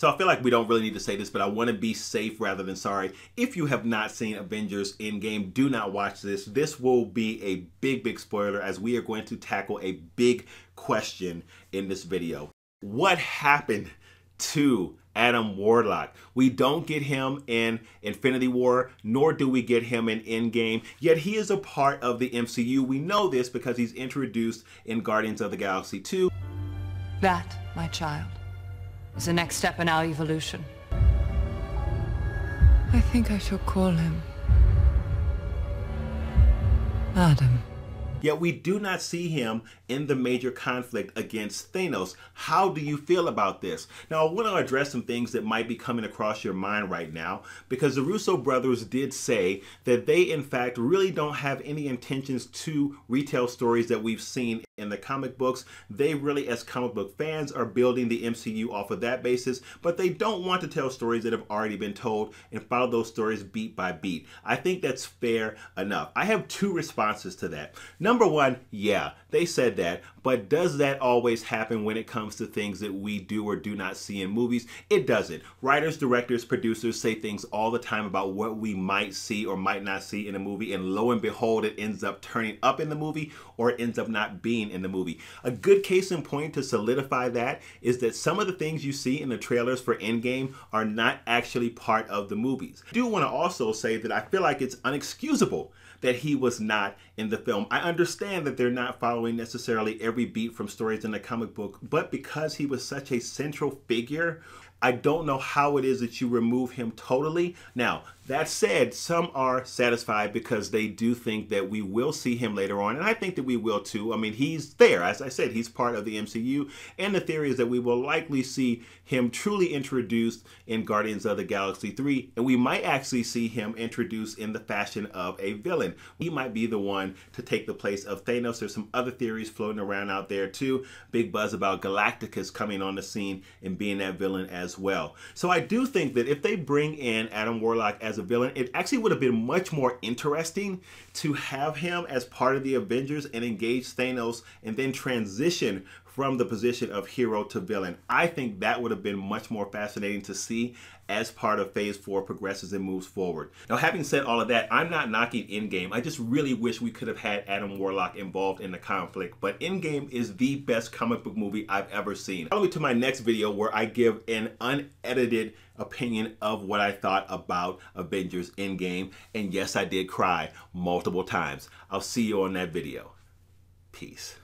So I feel like we don't really need to say this, but I want to be safe rather than sorry. If you have not seen Avengers Endgame, do not watch this. This will be a big, big spoiler as we are going to tackle a big question in this video. What happened to Adam Warlock. We don't get him in Infinity War, nor do we get him in Endgame, yet he is a part of the MCU. We know this because he's introduced in Guardians of the Galaxy 2. That, my child, is the next step in our evolution. I think I shall call him Adam. Yet we do not see him in the major conflict against Thanos. How do you feel about this? Now, I want to address some things that might be coming across your mind right now because the Russo brothers did say that they, in fact, really don't have any intentions to retell stories that we've seen in the comic books. They really, as comic book fans, are building the MCU off of that basis, but they don't want to tell stories that have already been told and follow those stories beat by beat. I think that's fair enough. I have two responses to that. Number one, yeah, they said that, but does that always happen when it comes to things that we do or do not see in movies? It doesn't. Writers, directors, producers say things all the time about what we might see or might not see in a movie, and lo and behold, it ends up turning up in the movie or it ends up not being in the movie. A good case in point to solidify that is that some of the things you see in the trailers for Endgame are not actually part of the movies. I do want to also say that I feel like it's unexcusable that he was not in the film. I understand that they're not following necessarily every beat from stories in the comic book, but because he was such a central figure, I don't know how it is that you remove him totally. Now, that said, some are satisfied because they do think that we will see him later on, and I think that we will too. I mean, he's there. As I said, he's part of the MCU, and the theory is that we will likely see him truly introduced in Guardians of the Galaxy 3, and we might actually see him introduced in the fashion of a villain. He might be the one to take the place of Thanos. There's some other theories floating around out there too. Big buzz about Galactus coming on the scene and being that villain as well. So I do think that if they bring in Adam Warlock as a villain, it actually would have been much more interesting to have him as part of the Avengers and engage Thanos and then transition from the position of hero to villain. I think that would have been much more fascinating to see as part of phase four progresses and moves forward. Now, having said all of that, I'm not knocking Endgame. I just really wish we could have had Adam Warlock involved in the conflict, but Endgame is the best comic book movie I've ever seen. Follow me to my next video where I give an unedited opinion of what I thought about Avengers Endgame. And yes, I did cry multiple times. I'll see you on that video. Peace.